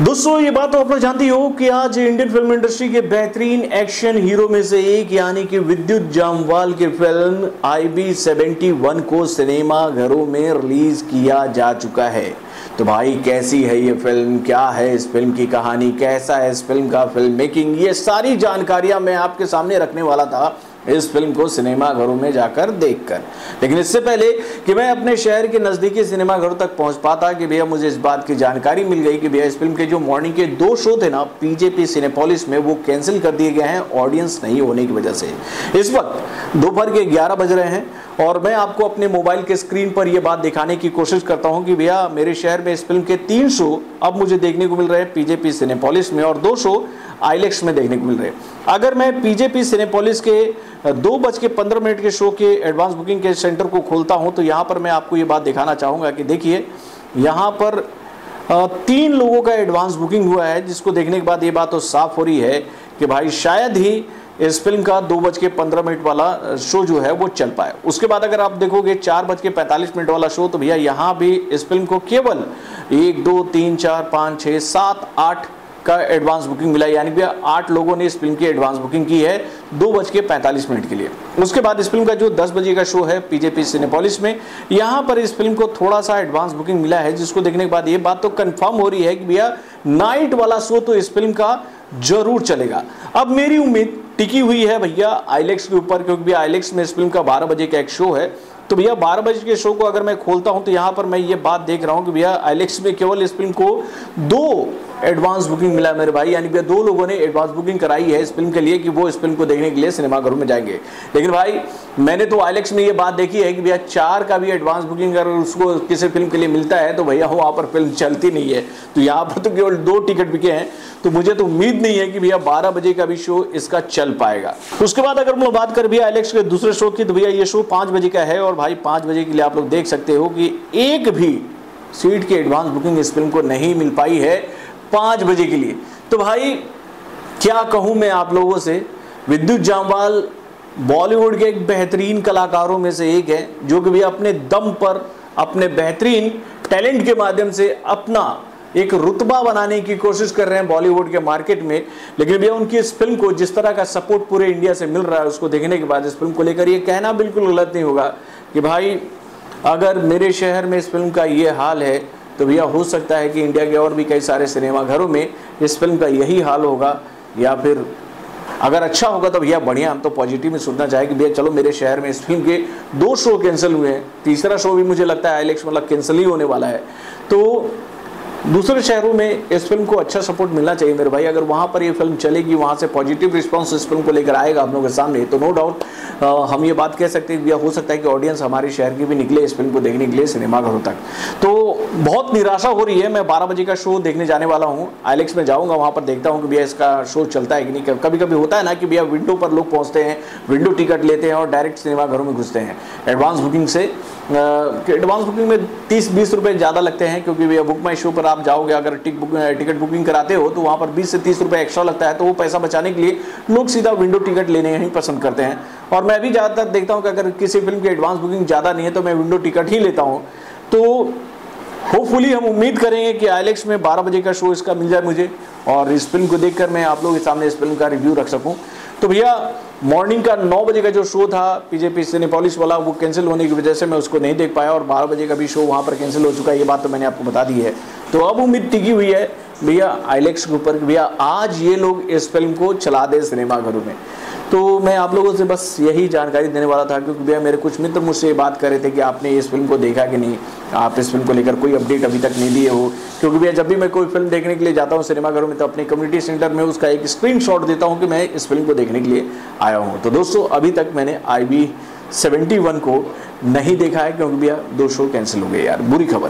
दोस्तों, ये बात तो आप लोग जानती हो कि आज इंडियन फ़िल्म इंडस्ट्री के बेहतरीन एक्शन हीरो में से एक, यानी कि विद्युत जामवाल की film I B seventy one को सिनेमा घरों में रिलीज़ किया जा चुका है। तो भाई, कैसी है ये फ़िल्म क्या है इस फ़िल्म की कहानी? कैसा है इस फ़िल्म का फ़िल्म मेकिंग ये सारी जानकारियाँ मैं आपके सामने रखने वाला था। इस फ़िल्म को सिनेमा घरों में जाकर देखकर। लेकिन इससे पहले कि मैं अपने शहर के नज़दीकी सिनेमा घरों तक पहुँच पाता कि भैया मुझे इस बात की जानकारी मिल गई कि भैया इस फ़िल्म के जो मॉर्निंग के दो शो थे ना पीजेपी सिनेपोलिस में वो कैंसिल कर दिए गए हैं ऑडियंस नहीं होने की वजह से। इस वक्त दोपहर के ग्यारह बज रहे हैं और मैं आपको अपने मोबाइल के स्क्रीन पर यह बात दिखाने की कोशिश करता हूँ कि भैया मेरे शहर में इस फ़िल्म के तीन शो अब मुझे देखने को मिल रहे हैं पीजेपी सिनेपोलिस में और दो शो आईलेक्स में देखने को मिल रहे हैं। अगर मैं पीजेपी सिनेपोलिस के दो बज के पंद्रह मिनट के शो के एडवांस बुकिंग के सेंटर को खोलता हूँ तो यहाँ पर मैं आपको ये बात दिखाना चाहूँगा कि देखिए, यहाँ पर तीन लोगों का एडवांस बुकिंग हुआ है, जिसको देखने के बाद ये बात तो साफ़ हो रही है कि भाई शायद ही इस फ़िल्म का दो बज के पंद्रह मिनट वाला शो जो है वो चल पाए उसके बाद अगर आप देखोगे चार बज के पैंतालीस मिनट वाला शो तो भैया यहाँ भी इस फ़िल्म को केवल एक, दो, तीन, चार, पाँच छः सात, आठ का एडवांस बुकिंग मिला यानी कि आठ लोगों ने इस फ़िल्म की एडवांस बुकिंग की है दो बज के पैंतालीस मिनट के लिए। उसके बाद इस फ़िल्म का जो दस बजे का शो है पीजेपी सिनेपोलिस में, यहाँ पर इस फ़िल्म को थोड़ा सा एडवांस बुकिंग मिला है, जिसको देखने के बाद ये बात तो कन्फर्म हो रही है कि भैया नाइट वाला शो तो इस फ़िल्म का ज़रूर चलेगा। अब मेरी उम्मीद टिकी हुई है भैया आईलेक्स के ऊपर, क्योंकि आईलेक्स में इस फ़िल्म का बारह बजे का एक शो है। तो भैया बारह बजे के शो को अगर मैं खोलता हूँ तो यहाँ पर मैं ये बात देख रहा हूँ कि भैया आईलेक्स में केवल इस फ़िल्म को दो एडवांस बुकिंग मिला मेरे भाई, यानी कि दो लोगों ने एडवांस बुकिंग कराई है इस फ़िल्म के लिए कि वो इस फ़िल्म को देखने के लिए सिनेमाघरों में जाएँगे। लेकिन भाई, मैंने तो आइलेक्स में ये बात देखी है कि भैया चार का भी एडवांस बुकिंग अगर उसको किसी फ़िल्म के लिए मिलता है तो भैया वहाँ पर फ़िल्म चलती नहीं है। तो यहाँ पर तो केवल दो टिकट बिके हैं। तो मुझे तो उम्मीद नहीं है कि भैया बारह बजे का भी शो इसका चल पाएगा। उसके बाद अगर हम लोग बात करें भैया आइलेक्स के दूसरे शो की तो भैया ये शो पाँच बजे का है और भाई, पाँच बजे के लिए आप लोग देख सकते हो कि एक भी सीट की एडवांस बुकिंग इस फ़िल्म को नहीं मिल पाई है पाँच बजे के लिए। तो भाई, क्या कहूँ मैं आप लोगों से? विद्युत जामवाल बॉलीवुड के एक बेहतरीन कलाकारों में से एक है, जो कि भी अपने दम पर, अपने बेहतरीन टैलेंट के माध्यम से अपना एक रुतबा बनाने की कोशिश कर रहे हैं बॉलीवुड के मार्केट में, लेकिन भैया उनकी इस फ़िल्म को जिस तरह का सपोर्ट पूरे इंडिया से मिल रहा है, उसको देखने के बाद इस फ़िल्म को लेकर ये कहना बिल्कुल गलत नहीं होगा कि भाई, अगर मेरे शहर में इस फ़िल्म का ये हाल है तो भैया हो सकता है कि इंडिया के और भी कई सारे सिनेमाघरों में इस फ़िल्म का यही हाल होगा, या फिर अगर अच्छा होगा तो भैया बढ़िया, हम तो पॉजिटिव में सुनना चाहे कि भैया चलो मेरे शहर में इस फ़िल्म के दो शो कैंसिल हुए हैं, तीसरा शो भी मुझे लगता है, आईलेक्स मतलब कैंसिल ही होने वाला है। तो दूसरे शहरों में इस फ़िल्म को अच्छा सपोर्ट मिलना चाहिए मेरे भाई। अगर वहाँ पर ये फ़िल्म चलेगी, वहाँ से पॉजिटिव रिस्पांस इस फ़िल्म को लेकर आएगा हम लोगों के सामने तो नो डाउट हम ये बात कह सकते हैं या हो सकता है कि ऑडियंस हमारे शहर की भी निकले, इस फ़िल्म को देखने के लिए सिनेमाघरों तक। तो बहुत निराशा हो रही है। मैं बारह बजे का शो देखने जाने वाला हूँ। आइलेक्स में जाऊँगा, वहाँ पर देखता हूँ कि भैया इसका शो चलता है कि नहीं। कभी कभी होता है ना कि भैया विंडो पर लोग पहुँचते हैं विंडो टिकट लेते हैं और डायरेक्ट सिनेमाघरों में घुसते हैं। एडवांस बुकिंग से एडवांस बुकिंग में तीस बीस रुपये ज़्यादा लगते हैं क्योंकि भैया बुक माई शो पर आप जाओगे अगर टिकट बुक, टिकट बुकिंग कराते हो तो वहाँ पर 20 से 30 रुपए एक्स्ट्रा लगता है तो वो पैसा बचाने के लिए लोग सीधा विंडो टिकट लेने ही पसंद करते हैं। और मैं भी ज़्यादातर देखता हूँ कि अगर किसी फ़िल्म की एडवांस बुकिंग ज़्यादा नहीं है तो मैं विंडो टिकट ही लेता हूँ। तो होपफुली हम उम्मीद करेंगे कि आइलेक्स में 12 बजे का शो इसका मिल जाए मुझे और इस फ़िल्म को देखकर मैं आप लोगों के सामने इस फ़िल्म का रिव्यू रख सकूँ। तो भैया मॉर्निंग का 9 बजे का जो शो था पीजेपी सिनेपोलिस वाला वो कैंसिल होने की वजह से मैं उसको नहीं देख पाया और 12 बजे का भी शो वहाँ पर कैंसिल हो चुका है ये बात तो मैंने आपको बता दी है। तो अब उम्मीद टिकी हुई है, भैया आईलेक्स के ऊपर भैया, आज ये लोग इस फ़िल्म को चला दे सिनेमाघरों में। तो मैं आप लोगों से बस यही जानकारी देने वाला था क्योंकि भैया, मेरे कुछ मित्र मुझसे ये बात कर रहे थे कि आपने इस फ़िल्म को देखा कि नहीं, आप इस फ़िल्म को लेकर कोई अपडेट अभी तक नहीं दिए हो। क्योंकि भैया, जब भी मैं कोई फ़िल्म देखने के लिए जाता हूँ सिनेमाघरों में तो अपने कम्युनिटी सेंटर में उसका एक स्क्रीन देता हूँ कि मैं इस फ़िल्म को देखने के लिए आया हूँ। तो दोस्तों, अभी तक मैंने आई बी सेवेंटी वन को नहीं देखा है, क्योंकि भैया, दो शो कैंसिल हो गए यार, बुरी खबर।